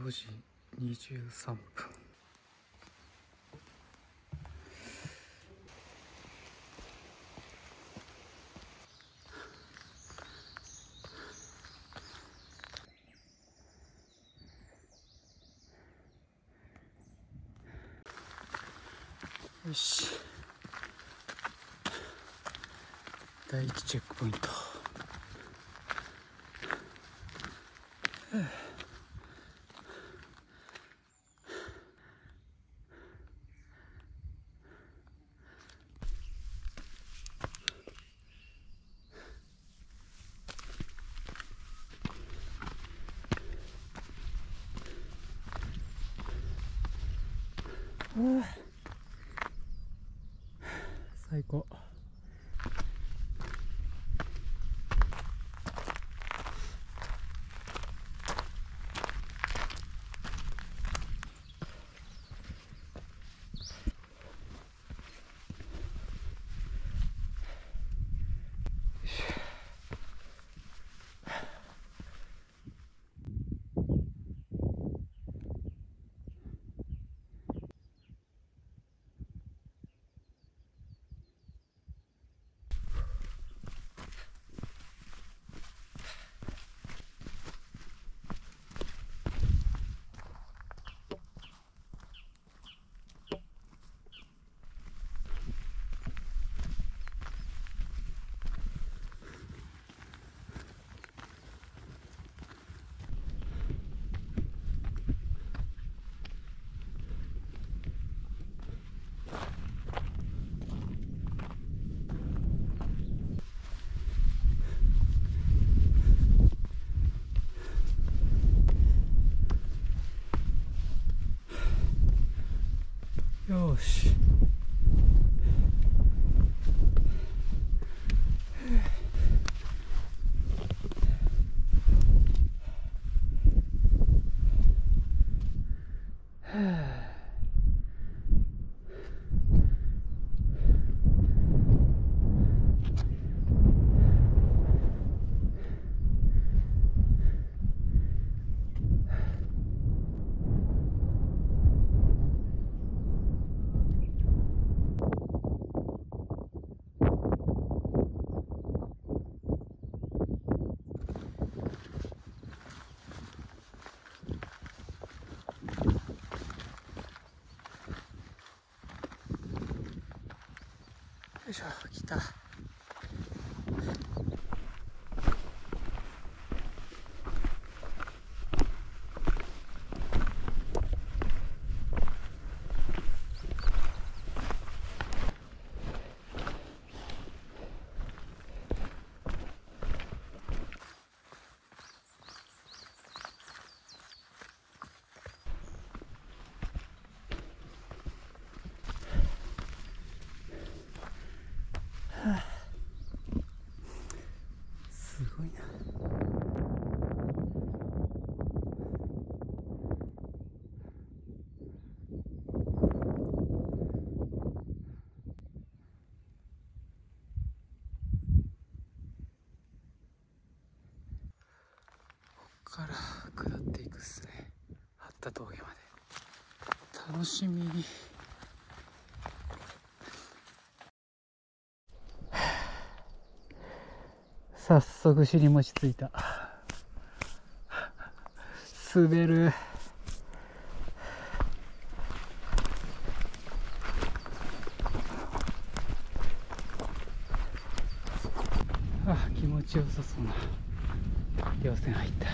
4時23分。よし。第一チェックポイント。最高。よしよいしょ来たすごいなこっから下っていくっすね八田峠まで。楽しみ。に早速尻餅ついた。滑る。あ気持ちよさそうな稜線入った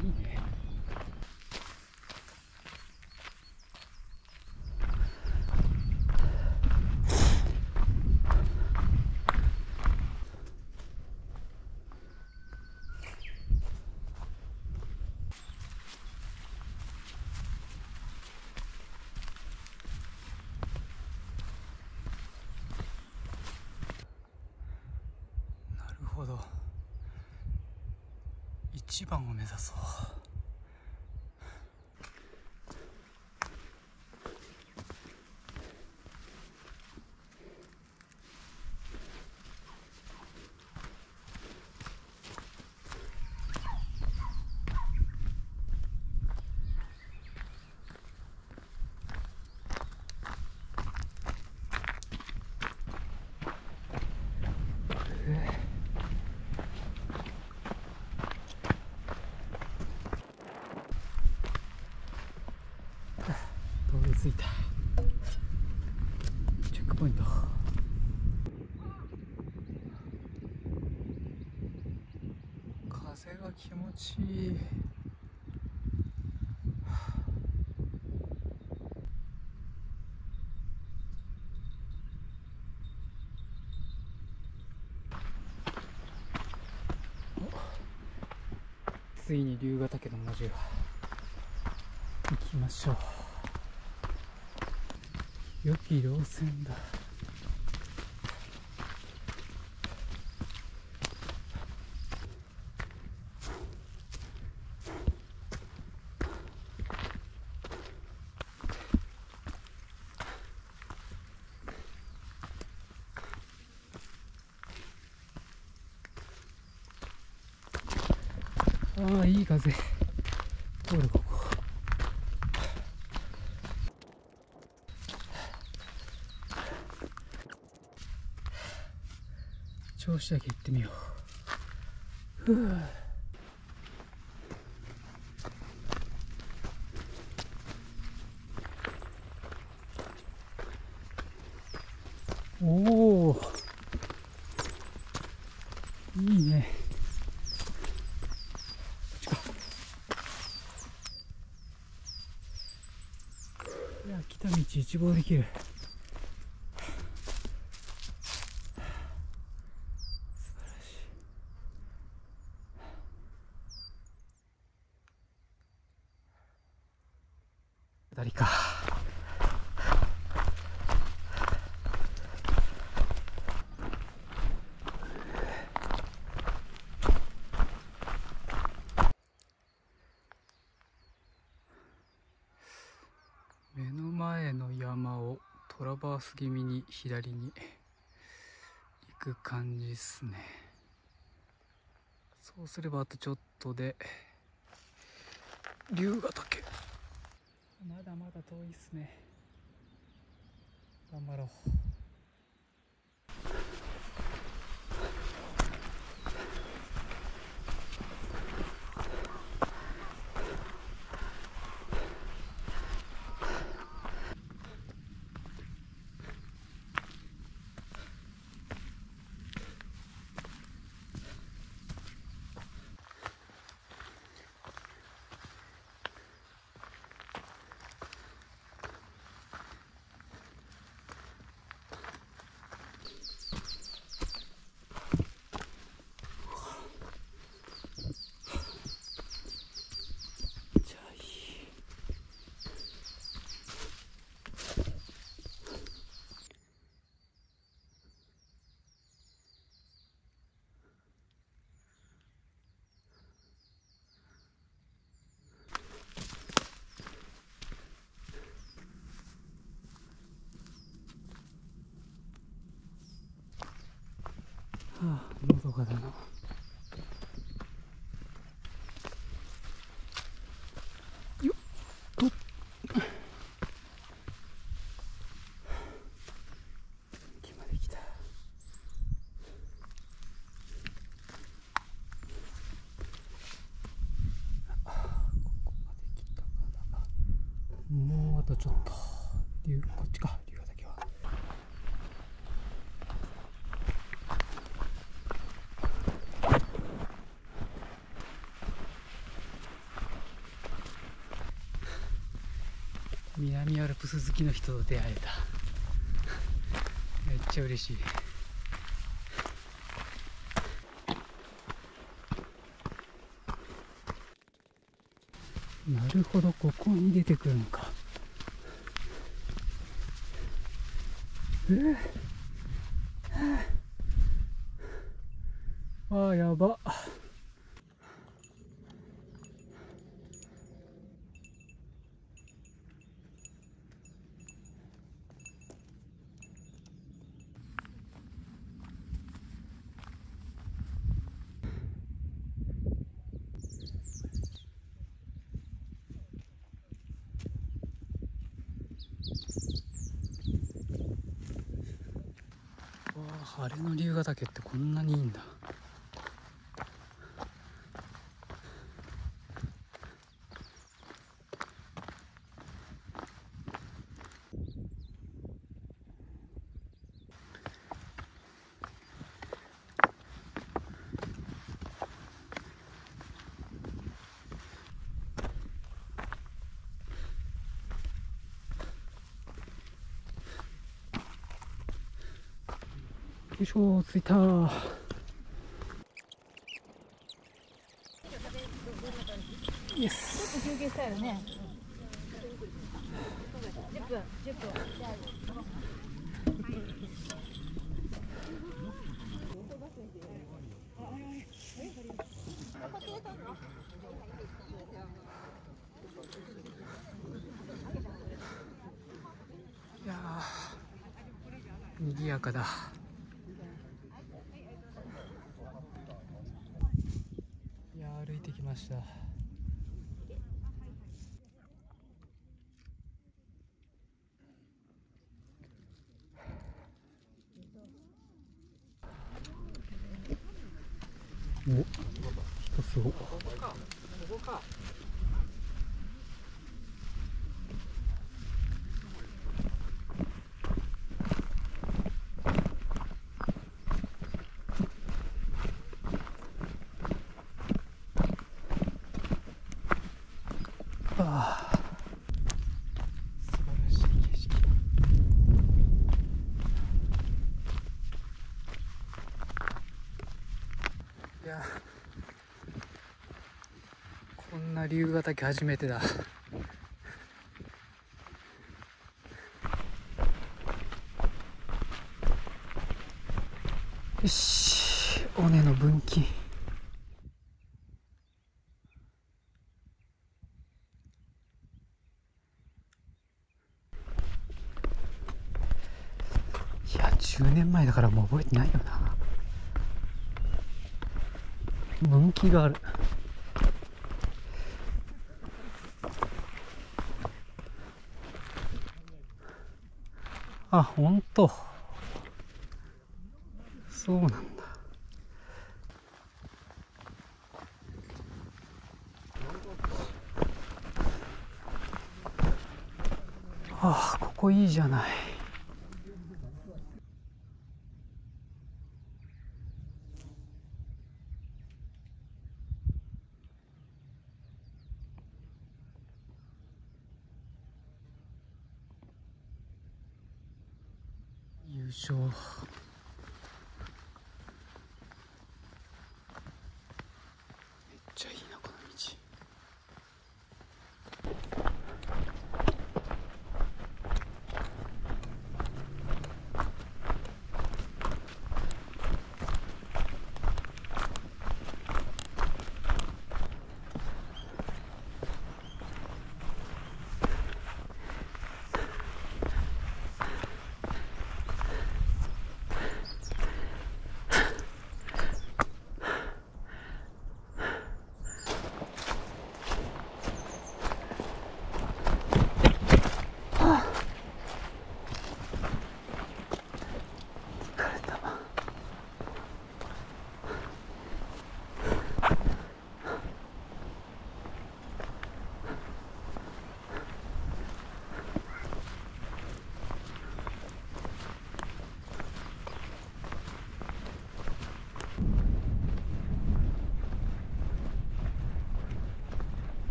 いいねなるほど一番を目指そう。ポイント。風が気持ちいい。ついに龍ヶ岳の文字が行きましょう。良き稜線だああいい風通るここ調子だけ行ってみよう。ふう。おおいいね。いや来た道一望できる素晴らしい下りか目の前の山をトラバース気味に左に行く感じっすね。そうすればあとちょっとで龍ヶ岳。まだまだ遠いっすね。頑張ろう。はあのどかだなよっとっ木まで来たあここまで来たからもうあとちょっと竜こっちか竜ヶ岳は南アルプス好きの人と出会えた。めっちゃ嬉しい。なるほどここに出てくるのか。えー。あーやばあ晴れの龍ヶ岳ってこんなにいいんだ。いしょ着いたイエス休憩したよね。10分、10分。いやー賑やかだいやー歩いてきましたお人すごああ素晴らしい景色いやこんな龍ヶ岳初めてだ。よし尾根の分岐。いや10年前だからもう覚えてないよな。分岐がある。あほんとそうなんだ。あここいいじゃない。しょ